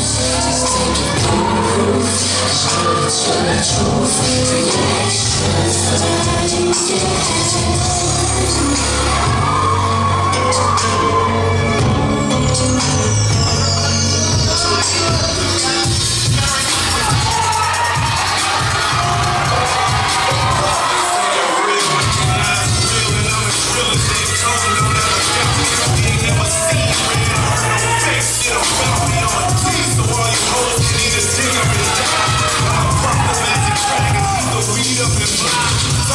Just take it through the roof, just tell the truth.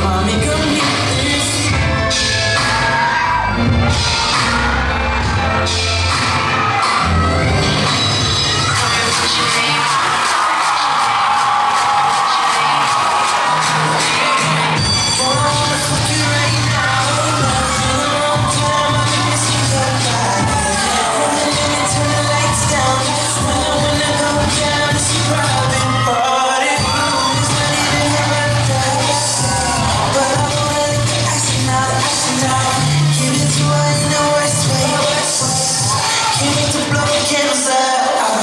Mommy,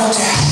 out.